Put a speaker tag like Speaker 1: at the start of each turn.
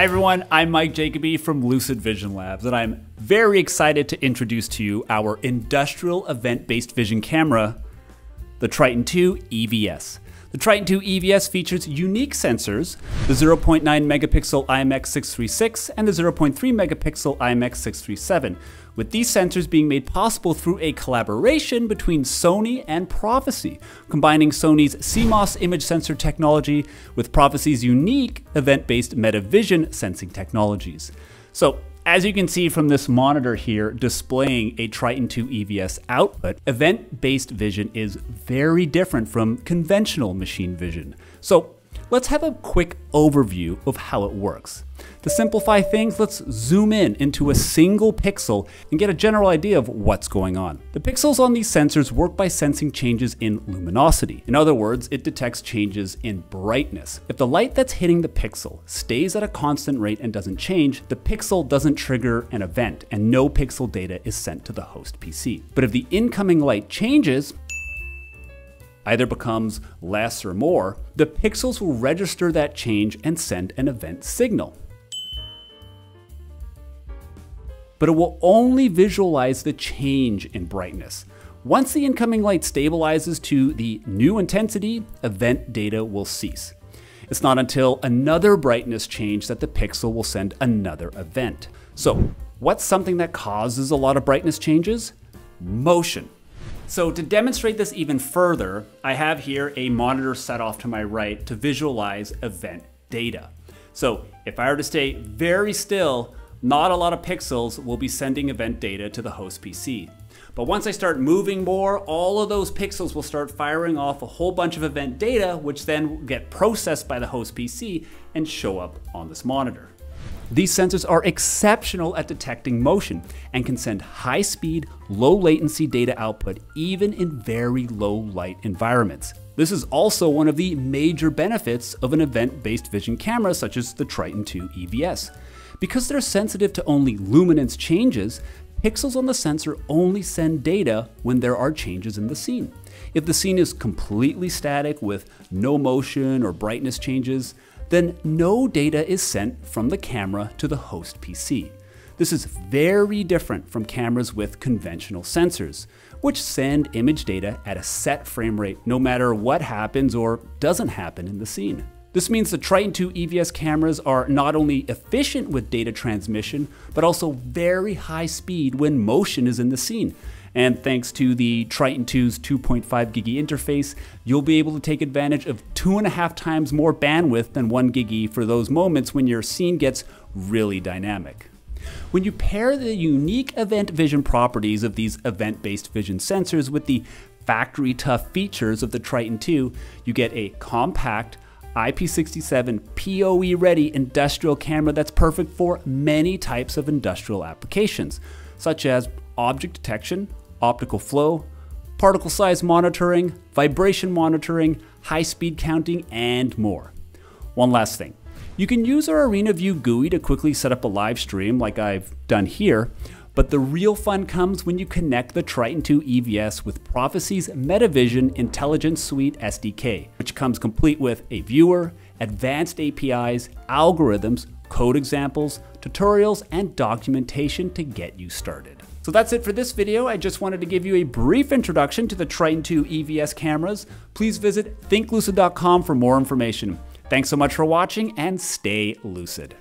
Speaker 1: Hi everyone, I'm Mike Jacoby from Lucid Vision Labs, and I'm very excited to introduce to you our industrial event-based vision camera, the Triton 2 EVS. The Triton 2 EVS features unique sensors, the 0.9 megapixel IMX636 and the 0.3 megapixel IMX637, with these sensors being made possible through a collaboration between Sony and Prophesee, combining Sony's CMOS image sensor technology with Prophesee's unique event-based MetaVision sensing technologies. So as you can see from this monitor here displaying a Triton 2 EVS output, event-based vision is very different from conventional machine vision. So let's have a quick overview of how it works. To simplify things, let's zoom in into a single pixel and get a general idea of what's going on. The pixels on these sensors work by sensing changes in luminosity. In other words, it detects changes in brightness. If the light that's hitting the pixel stays at a constant rate and doesn't change, the pixel doesn't trigger an event and no pixel data is sent to the host PC. But if the incoming light changes, either becomes less or more, the pixels will register that change and send an event signal. but it will only visualize the change in brightness. Once the incoming light stabilizes to the new intensity, event data will cease. It's not until another brightness change that the pixel will send another event. So, what's something that causes a lot of brightness changes? Motion. So to demonstrate this even further, I have here a monitor set off to my right to visualize event data. So if I were to stay very still, not a lot of pixels will be sending event data to the host PC. But once I start moving more, all of those pixels will start firing off a whole bunch of event data, which then get processed by the host PC and show up on this monitor. These sensors are exceptional at detecting motion and can send high speed, low latency data output even in very low light environments. This is also one of the major benefits of an event-based vision camera such as the Triton 2 EVS. Because they're sensitive to only luminance changes, pixels on the sensor only send data when there are changes in the scene. If the scene is completely static with no motion or brightness changes, then no data is sent from the camera to the host PC. This is very different from cameras with conventional sensors, which send image data at a set frame rate no matter what happens or doesn't happen in the scene. This means the Triton 2 EVS cameras are not only efficient with data transmission, but also very high speed when motion is in the scene. And thanks to the Triton 2's 2.5 GigE interface, you'll be able to take advantage of two and a half times more bandwidth than 1 GigE for those moments when your scene gets really dynamic. When you pair the unique event vision properties of these event-based vision sensors with the factory tough features of the Triton 2, you get a compact, IP67 PoE ready industrial camera that's perfect for many types of industrial applications, such as object detection, optical flow, particle size monitoring, vibration monitoring, high speed counting, and more. One last thing. You can use our ArenaView GUI to quickly set up a live stream like I've done here, but the real fun comes when you connect the Triton 2 EVS with Prophesee's MetaVision Intelligence Suite SDK, which comes complete with a viewer, advanced APIs, algorithms, code examples, tutorials, and documentation to get you started. So that's it for this video. I just wanted to give you a brief introduction to the Triton 2 EVS cameras. Please visit thinklucid.com for more information. Thanks so much for watching and stay lucid.